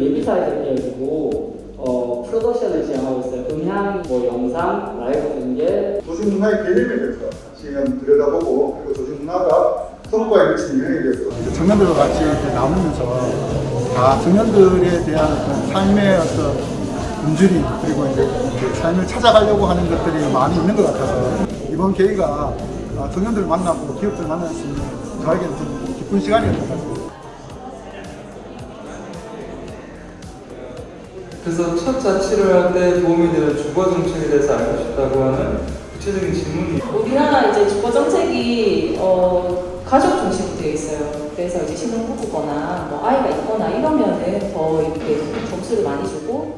예비사회를 해가지고 어, 프로덕션을 진행하고 있어요. 음향, 뭐 영상, 라이브 등의 조직 문화의 개념에 대해서 한번 들여다보고 그리고 조직 문화가 성과에 미치는 영향에 대해서 청년들과 같이 이렇게 나누면서 다 청년들에 대한 어떤 삶의 어떤 굶주림 그리고 이제 그 삶을 찾아가려고 하는 것들이 많이 있는 것 같아서 이번 계기가 아, 청년들을 만나고 기업들 만날 수 있는 저에게는 좀 기쁜 시간이었던 것 같아요. 그래서 첫 자취를 할때 도움이 되는 주거 정책에 대해서 알고 싶다고 하는 구체적인 질문이 우리나라 이제 주거 정책이 어, 가족 중심으로 되어 있어요. 그래서 이제 신혼부부거나 뭐 아이가 있거나 이러면은 더 이렇게 점수를 많이 주고